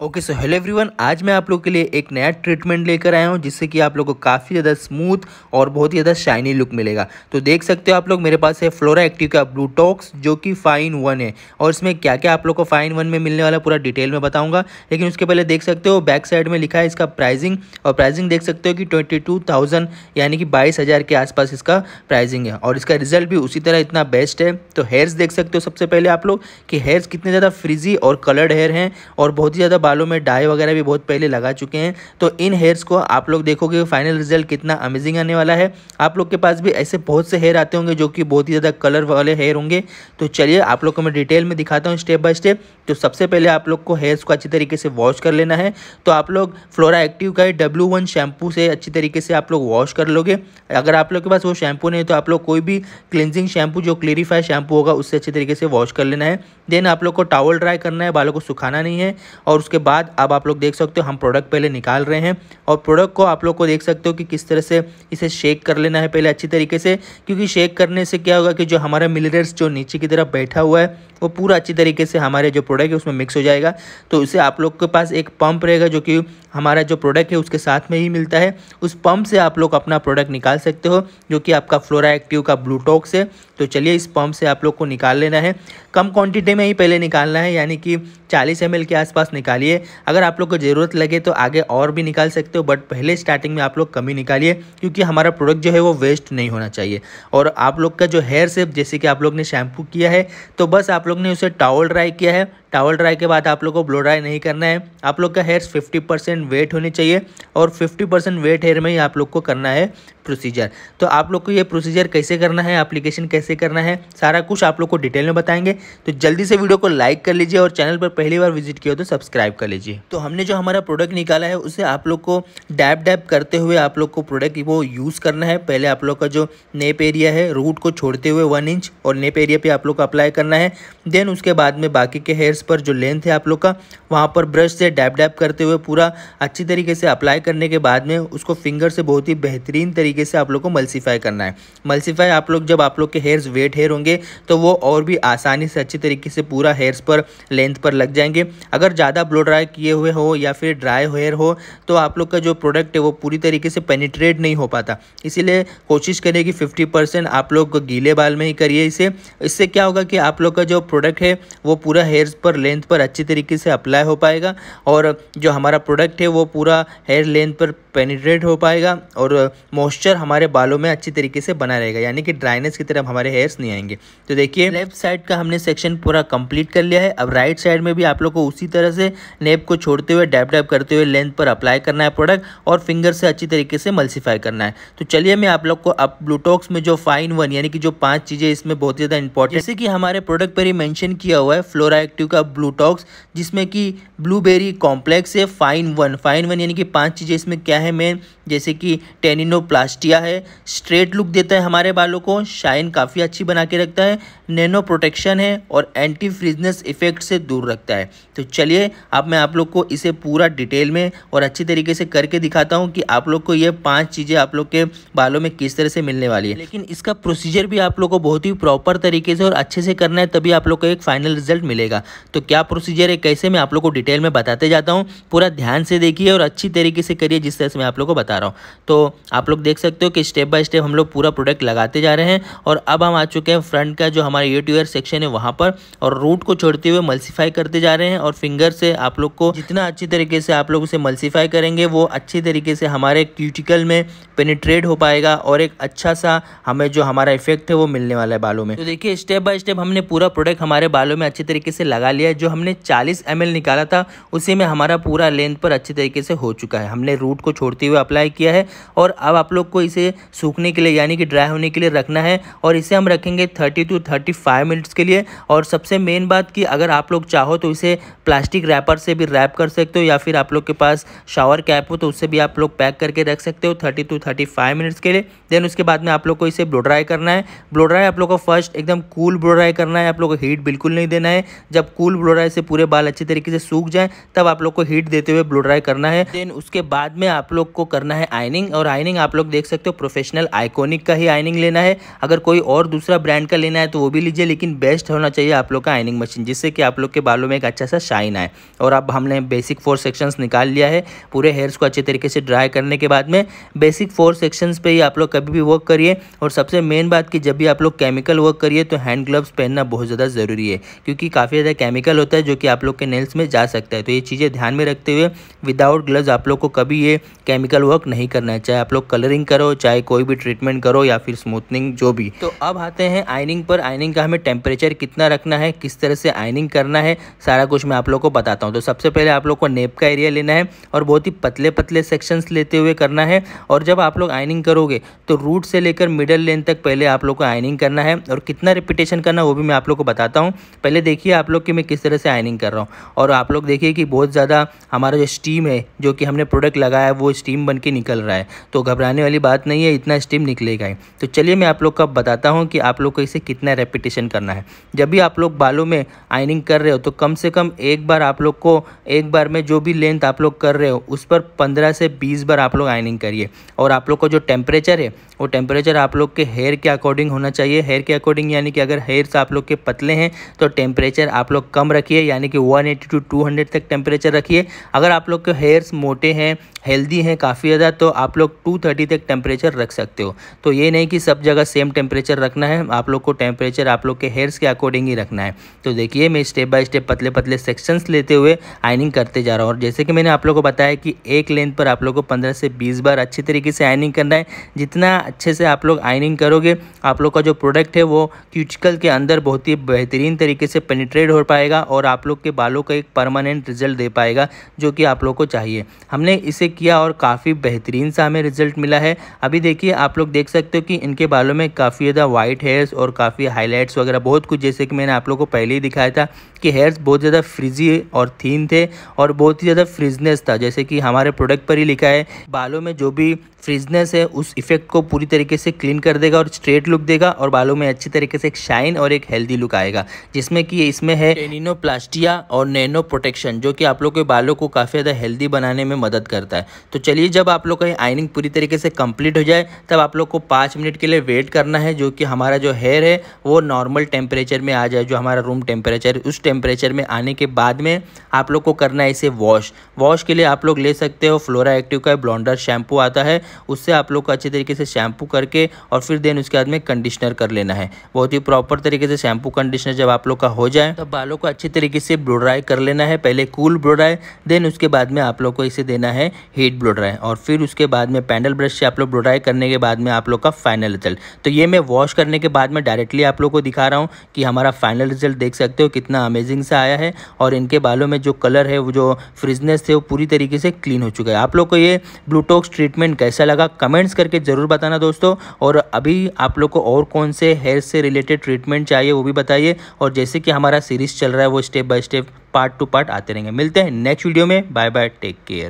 Okay so hello everyone आज मैं आप लोग के लिए एक नया ट्रीटमेंट लेकर आया हूँ, जिससे कि आप लोग को काफ़ी ज़्यादा स्मूथ और बहुत ही ज़्यादा शाइनी लुक मिलेगा। तो देख सकते हो आप लोग, मेरे पास है फ्लोरा एक्टिव का ब्लूटॉक्स जो कि फाइन वन है। और इसमें क्या क्या आप लोग को फाइन वन में मिलने वाला पूरा डिटेल में बताऊँगा। लेकिन उसके पहले देख सकते हो बैक साइड में लिखा है इसका प्राइजिंग और प्राइजिंग देख सकते हो कि ट्वेंटी यानी कि बाईस के आसपास इसका प्राइजिंग है। और इसका रिज़ल्ट भी उसी तरह इतना बेस्ट है। तो हेयर्स देख सकते हो सबसे पहले आप लोग, कि हेयर्स कितने ज़्यादा फ्रिजी और कलर्ड हेयर हैं, और बहुत ही ज़्यादा बालों में डाई वगैरह भी बहुत पहले लगा चुके हैं। तो इन हेयर्स को आप लोग देखोगे फाइनल रिज़ल्ट कितना अमेजिंग आने वाला है। आप लोग के पास भी ऐसे बहुत से हेयर आते होंगे जो कि बहुत ही ज़्यादा कलर वाले हेयर होंगे। तो चलिए आप लोग को मैं डिटेल में दिखाता हूँ स्टेप बाय स्टेप तो सबसे पहले आप लोग को हेयर्स को अच्छी तरीके से वॉश कर लेना है। तो आप लोग फ्लोरा एक्टिव का डब्ल्यू वन शैम्पू से अच्छी तरीके से आप लोग वॉश कर लोगे। अगर आप लोग के पास वो शैम्पू नहीं है तो आप लोग कोई भी क्लिनजिंग शैम्पू जो क्लीरीफाई शैम्पू होगा, उससे अच्छी तरीके से वॉश कर लेना है। देन आप लोग को टावल ड्राई करना है, बालों को सुखाना नहीं है। और उसके बाद अब आप लोग देख सकते हो, हम प्रोडक्ट पहले निकाल रहे हैं। और प्रोडक्ट को आप लोग को देख सकते हो कि किस तरह से इसे शेक कर लेना है पहले अच्छी तरीके से। क्योंकि शेक करने से क्या होगा कि जो हमारा मिलरर्स जो नीचे की तरफ़ बैठा हुआ है, वो पूरा अच्छी तरीके से हमारे जो प्रोडक्ट है उसमें मिक्स हो जाएगा। तो उसे आप लोग के पास एक पंप रहेगा जो कि हमारा जो प्रोडक्ट है उसके साथ में ही मिलता है। उस पंप से आप लोग अपना प्रोडक्ट निकाल सकते हो, जो कि आपका फ्लोरा एक्टिव का ब्लूटॉक्स है। तो चलिए इस पंप से आप लोग को निकाल लेना है। कम क्वांटिटी में ही पहले निकालना है, यानी कि 40 एम के आसपास निकालिए। अगर आप लोग को ज़रूरत लगे तो आगे और भी निकाल सकते हो बट पहले स्टार्टिंग में आप लोग कमी निकालिए, क्योंकि हमारा प्रोडक्ट जो है वो वेस्ट नहीं होना चाहिए। और आप लोग का जो हेयर सेप जैसे कि आप लोग ने शैम्पू किया है तो बस आप लोग ने उसे टावल ड्राई किया है। टावल ड्राई के बाद आप लोग को ब्लो ड्राई नहीं करना है। आप लोग का हेयर 50 परसेंट वेट होनी चाहिए और 50 परसेंट वेट हेयर में ही आप लोग को करना है। प्रोसीजर तो आप लोग को ये प्रोसीजर कैसे करना है एप्लीकेशन कैसे करना है, सारा कुछ आप लोग को डिटेल में बताएँगे। तो जल्दी से वीडियो को लाइक कर लीजिए और चैनल पर पहली बार विज़िट किया हो तो सब्सक्राइब कर लीजिए। तो हमने जो हमारा प्रोडक्ट निकाला है, उसे आप लोग को डैप डैप करते हुए आप लोग को प्रोडक्ट वो यूज़ करना है। पहले आप लोग का जो नेप एरिया है रूट को छोड़ते हुए वन इंच और नेप एरिया पे आप लोग को अप्लाई करना है। देन उसके बाद में बाकी के हेयर्स पर जो लेंथ है आप लोग का, वहाँ पर ब्रश से डैप डैप करते हुए पूरा अच्छी तरीके से अप्लाई करने के बाद में उसको फिंगर से बहुत ही बेहतरीन तरीके से आप लोग को मल्सीफाई करना है। मल्सीफाई आप लोग, जब आप लोग के हेयर्स वेट हेयर होंगे तो वो और भी आसानी से अच्छी तरीके से पूरा हेयर्स पर लेंथ पर लग जाएँगे। अगर ज़्यादा ब्लो ड्राई किए हुए हो या फिर ड्राई हेयर हो तो आप लोग का जो प्रोडक्ट है वो पूरी तरीके से पेनिट्रेट नहीं हो पाता। इसीलिए कोशिश करें कि फिफ्टी परसेंट आप लोग गीले बाल में ही करिए इसे। इससे क्या होगा कि आप लोग का जो प्रोडक्ट है, वो पूरा हेयर्स पर लेंथ पर अच्छी तरीके से अप्लाई हो पाएगा और जो हमारा प्रोडक्ट है, वो पूरा हेयर लेंथ पर पेनिट्रेट हो पाएगा और मॉइस्चर हमारे बालों में अच्छी तरीके से बना रहेगा, यानी कि ड्राइनेस की तरफ़ हमारे हेयर्स नहीं आएँगे। तो देखिए, लेफ़्ट साइड का हमने सेक्शन पूरा कंप्लीट कर लिया है। अब राइट साइड में भी आप लोग को उसी तरह से नेप को छोड़ते हुए, डैप डैप करते हुए लेंथ पर अप्लाई करना है प्रोडक्ट और फिंगर से अच्छी तरीके से मल्सीफाई करना है। तो चलिए मैं आप लोग को अब ब्लूटॉक्स में जो फाइन वन यानी कि जो पाँच चीज़ें इसमें बहुत ज़्यादा इंपॉर्टेंट जैसे कि हमारे प्रोडक्ट पर ही मैंशन किया हुआ है फ्लोरा एक्टिव का ब्लूटॉक्स, जिसमें कि ब्लूबेरी कॉम्प्लेक्स है फाइन वन फाइन वन यानी कि पाँच चीज़ें इसमें क्या है मेन जैसे कि टेनिनोप्लास्टिया है। स्ट्रेट लुक देता है हमारे बालों को। शाइन काफ़ी अच्छी बना के रखता है। नैनो प्रोटेक्शन है और एंटी फ्रीजनेस इफ़ेक्ट से दूर रखता है। तो चलिए, अब मैं आप लोग को इसे पूरा डिटेल में और अच्छी तरीके से करके दिखाता हूँ कि आप लोग को ये पाँच चीज़ें आप लोग के बालों में किस तरह से मिलने वाली है। लेकिन इसका प्रोसीजर भी आप लोग को बहुत ही प्रॉपर तरीके से और अच्छे से करना है, तभी आप लोग को एक फाइनल रिज़ल्ट मिलेगा। तो क्या प्रोसीजर है, कैसे मैं आप लोग को डिटेल में बताते जाता हूँ। पूरा ध्यान से देखिए और अच्छी तरीके से करिए, जिस तरह से मैं आप लोग को बता रहा हूँ। तो आप लोग देख सकते हो कि स्टेप बाय स्टेप हम लोग पूरा प्रोडक्ट लगाते जा रहे हैं और अब हम आ चुके हैं फ्रंट का जो हमारा ईयर सेक्शन है वहाँ पर और रूट को छोड़ते हुए मल्सीफाई करते जा रहे हैं और फिंगर से आप लोग को जितना अच्छी तरीके से आप लोग उसे मल्सीफाई करेंगे, वो अच्छी तरीके से हमारे क्यूटिकल में पेनिट्रेट हो पाएगा और एक अच्छा सा हमें जो हमारा इफ़ेक्ट है वो मिलने वाला है बालों में। तो देखिए स्टेप बाय स्टेप हमने पूरा प्रोडक्ट हमारे बालों में अच्छी तरीके से लगा लिया है। जो हमने 40 एम निकाला था, उसी में हमारा पूरा लेंथ पर अच्छे तरीके से हो चुका है। हमने रूट को छोड़ते हुए अप्लाई किया है और अब आप लोग को इसे सूखने के लिए, यानी कि ड्राई होने के लिए रखना है और इसे हम रखेंगे thirty two thirty five minutes के लिए। और सबसे मेन बात कि अगर आप लोग चाहो तो इसे प्लास्टिक रैपर से भी रैप कर सकते हो या फिर आप लोग के पास शावर कैप हो तो उससे भी आप लोग पैक करके रख सकते हो thirty two thirty five minutes के लिए। देन उसके बाद में आप लोग को इसे ब्लो ड्राई करना है। ब्लो ड्राई आप लोग को फ़र्स्ट एकदम कूल ब्लो ड्राई करना है। आप लोग को हीट बिल्कुल नहीं देना है। जब कूल ब्लो ड्राई से पूरे बाल अच्छी तरीके से सूख जाए, तब आप लोग को हीट देते हुए ब्लो ड्राई करना है। देन उसके बाद में आप लोग को करना है आइनिंग और आइनिंग आप लोग देख सकते हो प्रोफेशनल आइकोनिक का ही आइनिंग लेना है। अगर कोई और दूसरा ब्रांड का लेना है तो वो भी लीजिए, लेकिन बेस्ट होना चाहिए आप लोग का आइनिंग मशीन जिससे कि आप लोग के बालों में एक अच्छा सा शाइन आए। और अब हमने बेसिक फोर सेक्शंस निकाल लिया है, पूरे हेयर्स को अच्छे तरीके से ड्राई करने के बाद में। बेसिक फोर सेक्शंस पे ही आप लोग कभी भी वर्क करिए। और सबसे मेन बात कि जब भी आप लोग केमिकल वर्क करिए तो हैंड ग्लव्स पहनना बहुत ज़्यादा ज़रूरी है। क्योंकि काफ़ी ज़्यादा केमिकल होता है, जो कि आप लोग के नेल्स में जा सकता है। तो ये चीज़ें ध्यान में रखते हुए विदाउट ग्लव्स आप लोग को कभी ये केमिकल वर्क नहीं करना है। चाहे आप लोग कलरिंग करो, चाहे कोई भी ट्रीटमेंट करो या फिर स्मूथनिंग जो भी। तो अब आते हैं आइनिंग पर। आइनिंग का हमें टेम्परेचर कितना रखना है, किस तरह से आइनिंग करना है, सारा कुछ मैं आप लोग को बताता हूँ। तो सबसे पहले आप लोग को नेप का एरिया लेना है और बहुत ही पतले पतले सेक्शंस लेते हुए करना है। और जब आप लोग आइनिंग करोगे तो रूट से लेकर मिडल लेन तक पहले आप लोग को आइनिंग करना है। और कितना रिपीटेशन करना वो भी मैं आप लोग को बताता हूँ। पहले देखिए आप लोग कि मैं किस तरह से आइनिंग कर रहा हूँ। और आप लोग देखिए कि बहुत ज़्यादा हमारा जो स्टीम है, जो कि हमने प्रोडक्ट लगाया है वो स्टीम बन के निकल रहा है। तो घबराने वाली बात नहीं है, इतना स्टीम निकलेगा ही। तो चलिए मैं आप लोग का बताता हूँ कि आप लोग को इसे कितना रेपिटेशन करना है। जब भी आप लोग बालों में आइनिंग कर रहे हो तो कम से कम एक बार आप लोग को, एक बार में जो भी लेंथ आप लोग कर रहे हो, उस पर पंद्रह से बीस बार आप लोग आइनिंग करिए। और आप लोग का जो टेम्परेचर है वो टेम्परेचर आप लोग के हेयर के अकॉर्डिंग होना चाहिए। हेयर के अकॉर्डिंग यानी कि अगर हेयर्स आप लोग के पतले हैं तो टेम्परेचर आप लोग कम रखिए, यानी कि 180 टू 200 तक टेम्परेचर रखिए। अगर आप लोग के हेयर्स मोटे हैं हेल्दी हैं काफ़ी ज़्यादा तो आप लोग 230 तक टेम्परेचर रख सकते हो। तो ये नहीं कि सब जगह सेम टेम्परेचर रखना है, आप लोग को टेम्परेचर आप लोग के हेयर्स के अकॉर्डिंग ही रखना है। तो देखिए, मैं स्टेप बाय स्टेप पतले पतले सेक्शंस लेते हुए आइनिंग करते जा रहा हूँ। और जैसे कि मैंने आप लोग को बताया कि एक लेंथ पर आप लोग को पंद्रह से बीस बार अच्छी तरीके से आइनिंग करना है। जितना अच्छे से आप लोग आइनिंग करोगे, आप लोग का जो प्रोडक्ट है वो क्यूचिकल के अंदर बहुत ही बेहतरीन तरीके से पेनिट्रेट हो पाएगा और आप लोग के बालों का एक परमानेंट रिज़ल्ट दे पाएगा, जो कि आप लोग को चाहिए। हमने इसे किया और काफ़ी बेहतरीन सा हमें रिज़ल्ट मिला है। अभी देखिए, आप लोग देख सकते हो कि इनके बालों में काफ़ी ज़्यादा वाइट हेयर्स और काफ़ी हाईलाइट्स वगैरह बहुत कुछ, जैसे कि मैंने आप लोग को पहले ही दिखाया था कि हेयर्स बहुत ज़्यादा फ्रिजी और थीन थे और बहुत ही ज़्यादा फ्रिजनेस था। जैसे कि हमारे प्रोडक्ट पर ही लिखा है, बालों में जो भी फ्रिजनेस है, उस इफ़ेक्ट को पूरी तरीके से क्लीन कर देगा और स्ट्रेट लुक देगा और बालों में अच्छी तरीके से एक शाइन और एक हेल्दी लुक आएगा। जिसमें कि इसमें है टेनिनोप्लास्टिया और नैनो प्रोटेक्शन जो कि आप लोग के बालों को काफ़ी ज़्यादा हेल्दी बनाने में मदद करता है। तो चलिए, जब आप लोग का आइनिंग पूरी तरीके से कंप्लीट हो जाए, तब आप लोग को पाँच मिनट के लिए वेट करना है, जो कि हमारा जो हेयर है, वो नॉर्मल टेम्परेचर में आ जाए, जो हमारा रूम टेम्परेचर उस टेम्परेचर में आने के बाद में आप लोग को करना है इसे वॉश वॉश के लिए आप लोग ले सकते हो फ्लोरा एक्टिव का ब्लॉन्डर शैम्पू आता है, उससे आप लोग को अच्छे तरीके से शैम्पू करके और फिर देन उसके बाद में कंडीशनर कर लेना है। बहुत ही प्रॉपर तरीके से शैम्पू कंडीशनर जब आप लोग का हो जाए तो बालों को अच्छी तरीके से ब्लो ड्राई कर लेना है। पहले कूल ब्लो ड्राई, देन उसके बाद में आप लोग को इसे देना है हीट ब्लो ड्राई। और फिर उसके बाद में पैंडल ब्रश से आप लोग ब्लो ड्राई करने के बाद में आप लोग का फाइनल रिज़ल्ट। तो ये मैं वॉश करने के बाद में डायरेक्टली आप लोग को दिखा रहा हूँ कि हमारा फाइनल रिज़ल्ट देख सकते हो कितना अमेजिंग सा आया है। और इनके बालों में जो कलर है, वो जो फ्रिजनेस थे, वो पूरी तरीके से क्लीन हो चुका है। आप लोग को ये ब्लूटॉक्स ट्रीटमेंट कैसा लगा? कमेंट्स करके ज़रूर बताना दोस्तों? और अभी आप लोग को और कौन से हेयर से रिलेटेड ट्रीटमेंट चाहिए वो भी बताइए। और जैसे कि हमारा सीरीज़ चल रहा है, वो step by step part two part आते रहेंगे। मिलते हैं नेक्स्ट वीडियो में। Bye bye take care